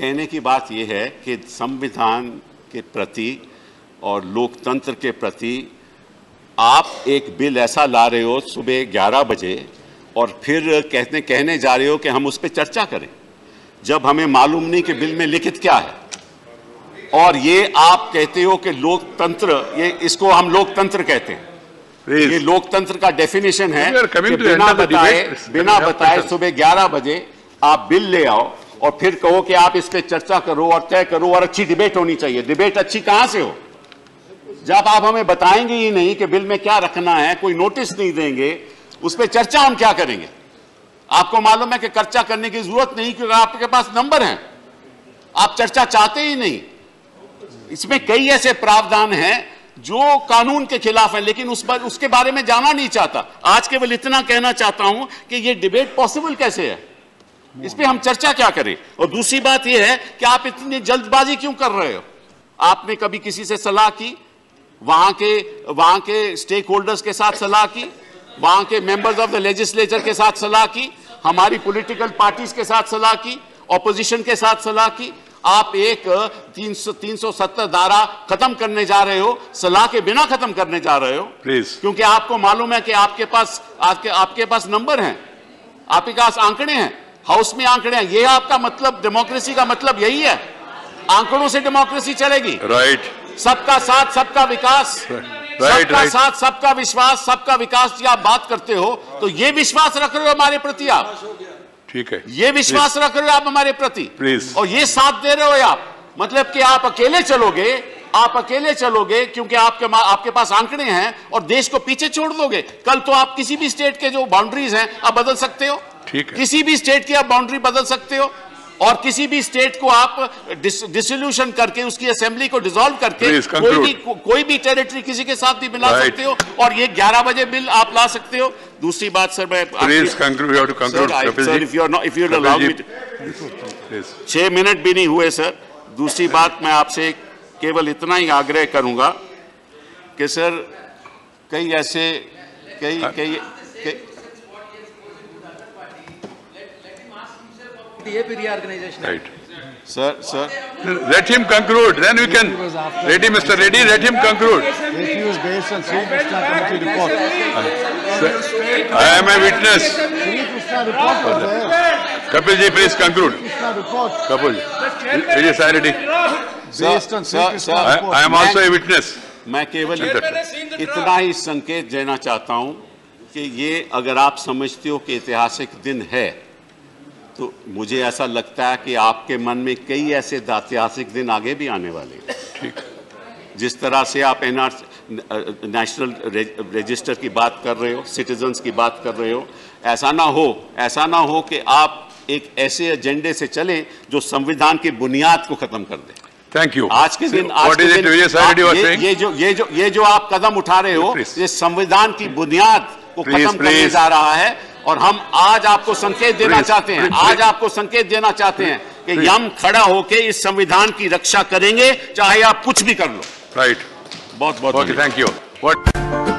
कहने की बात यह है कि संविधान के प्रति और लोकतंत्र के प्रति आप एक बिल ऐसा ला रहे हो सुबह 11 बजे और फिर कहते कहने जा रहे हो कि हम उस पर चर्चा करें। जब हमें मालूम नहीं कि बिल में लिखित क्या है। और ये आप कहते हो कि लोकतंत्र ये इसको हम लोकतंत्र कहते हैं। ये लोकतंत्र का डेफिनेशन है कि बिना बताए बिना बताए सुबह 11 बजे आप बिल ले आओ। और फिर कहो कि आप इस पर चर्चा करो और तय करो और अच्छी डिबेट होनी चाहिए। डिबेट अच्छी कहाँ से हो? जब आप हमें बताएँगे ही नहीं कि बिल में क्या रखना है, कोई नोटिस नहीं देंगे, उस पर चर्चा हम क्या करेंगे? आपको मालूम है कि चर्चा करने की ज़रूरत नहीं क्योंकि आपके पास नंबर हैं। आप चर्चा चाहते ही नहीं। इसमें कई ऐसे प्रावधान हैं जो कानून के खिलाफ है, लेकिन उस पर, उसके बारे में जाना नहीं चाहता। आज केवल इतना कहना चाहता हूँ कि यह डिबेट पॉसिबल कैसे है? इस पे हम चर्चा क्या करें? और दूसरी बात यह है कि आप इतनी जल्दबाजी क्यों कर रहे हो? आपने कभी किसी से सलाह की? वहाँ के वहाँ के स्टेक होल्डर्स के साथ सलाह की? वहाँ के मेंबर्स ऑफ़ द लेजिस्लेचर के साथ सलाह की? हमारी पॉलिटिकल पार्टीज़ के साथ सलाह की? ऑपोजिशन के साथ सलाह की? आप एक तीन सौ तीन सौ सत्तर धारा खत्म करने जा रहे हो सलाह के बिना खत्म करने जा रहे हो? प्लीज़ क्योंकि आपको मालूम है कि आपके पास आपके आपके पास नंबर हैं। आपके पास आंकड़े हैं। हाउस में आंकड़े हैं। ये आपका मतलब डेमोक्रेसी का मतलब यही है। आंकड़ों से डेमोक्रेसी चलेगी। Right. सबका साथ सबका विकास। Right, सबका right. साथ सबका विश्वास सबका विकास की आप बात करते हो तो ये विश्वास रख रहे हो हमारे प्रति आप। ठीक है। ये विश्वास रख रहे हो आप हमारे प्रति। प्लीज़ और ये साथ दे रहे हो आप। मतलब कि आप अकेले चलोगे आप अकेले चलोगे क्योंकि आपके आपके पास आंकड़े हैं और देश को पीछे छोड़ दोगे। कल तो आप किसी भी स्टेट के जो बाउंड्रीज हैं आप बदल सकते हो। ठीक है। किसी भी स्टेट की आप बाउंड्री बदल सकते हो और किसी भी स्टेट को आप डिसोल्यूशन करके उसकी असेंबली को डिसॉल्व करके कोई भी को, कोई भी टेरिटरी किसी के साथ भी मिला सकते हो और ये 11 बजे बिल आप ला सकते हो। दूसरी बात सर मैं. छह मिनट भी नहीं हुए सर। दूसरी बात मैं आपसे केवल इतना ही आग्रह करूँगा कि सर कई ऐसे कई कई ये भी reorganization Right. Sir sir Let him conclude. Then we can. Ready, Mr. Reddy. Let him conclude. Refuse based on Sri Krishna committee report. I am a witness. Sri Krishna report was there. Kapil ji, please conclude. Krishna report Kapil ji. Ready, sir, ready. based on Sri sir, Krishna sir, report. I am also a witness. मैं केवल इतना ही संकेत देना चाहता हूँ कि ये अगर आप समझते हो कि ऐतिहासिक दिन है तो मुझे ऐसा लगता है कि आपके मन में कई ऐसे ऐतिहासिक दिन आगे भी आने वाले हैं। ठीक। जिस तरह से आप एनआर नेशनल रजिस्टर की बात कर रहे हो सिटीजन्स की बात कर रहे हो ऐसा ना हो ऐसा ना हो कि आप एक ऐसे एजेंडे से चलें जो संविधान की बुनियाद को खत्म कर दे। थैंक यू आज के दिन आज के दिन ये, ये जो ये जो ये जो आप कदम उठा रहे हो ये संविधान की बुनियाद को खत्म करने जा रहा है और हम आज आपको संकेत देना चाहते हैं आज आपको संकेत देना चाहते हैं कि. हम खड़ा होकर इस संविधान की रक्षा करेंगे चाहे आप कुछ भी कर लो राइट बहुत बहुत थैंक. What?